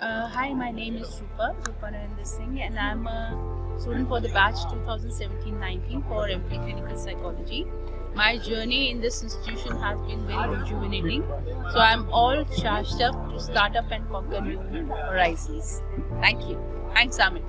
Uh, hi, my name is Rupa, Rupa Narinder Singh, and I'm a student for the batch 2017-19 for MPhil Clinical Psychology. My journey in this institution has been very rejuvenating, so I'm all charged up to start up and conquer new horizons. Thank you. Thanks, Amity.